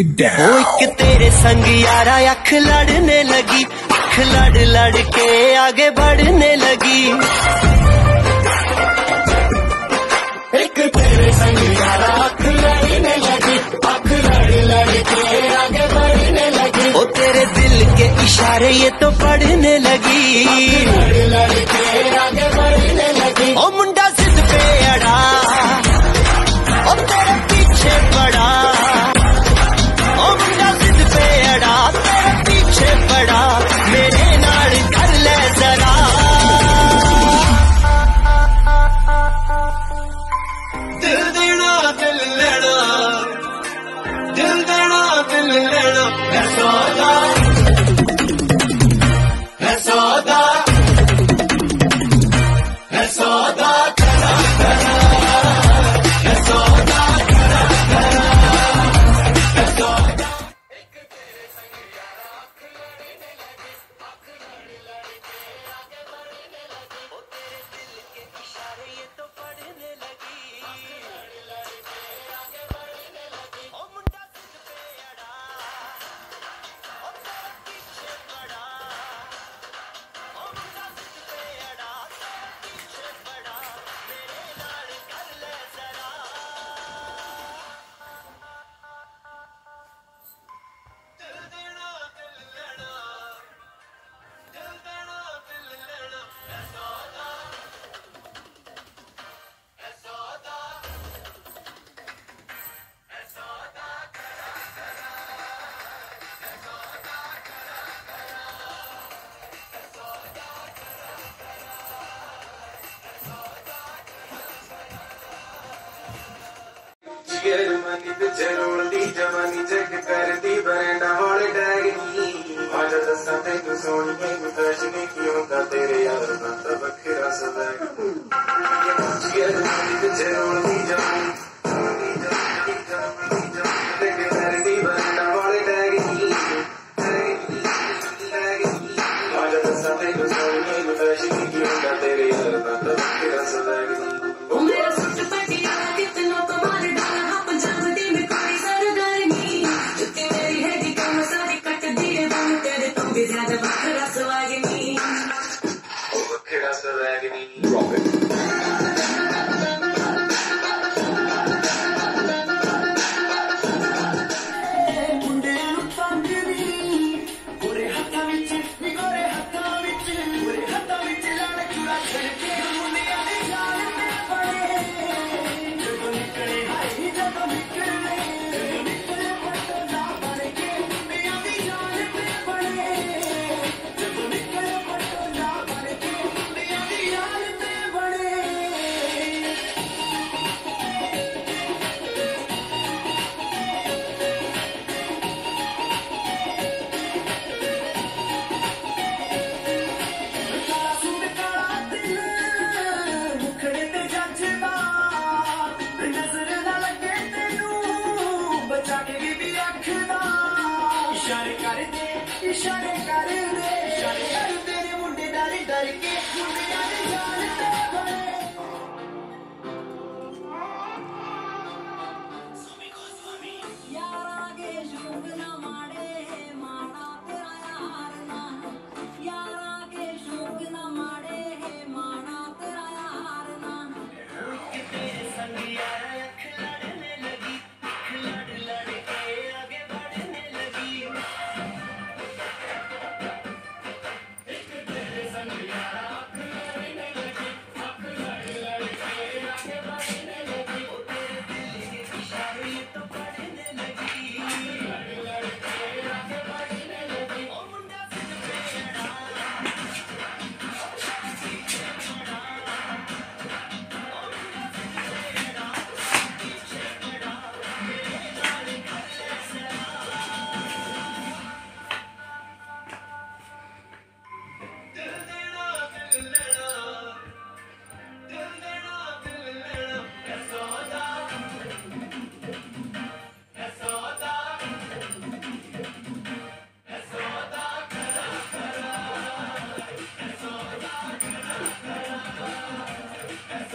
it down. ओ एक तेरे संग यारा अख लड़ने लगी। अख लड़ लड़ के आगे बढ़ने लगी। एक तेरे संग यारा अख लड़ने लगी। अख लड़ लड़ के आगे बढ़ने लगी। ओ तेरे दिल के इशारे ये तो पढ़ने लगी। लड़ लड़ के आगे सदा। सादा। अरमानी ते रोलदी जवानी जग करदी बरना होल डरनी आज दसा तैनू सोनी तैनू दर्शनी क्यों दा तेरे यार दा तो बखरा सदा। Shut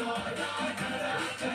joy, thy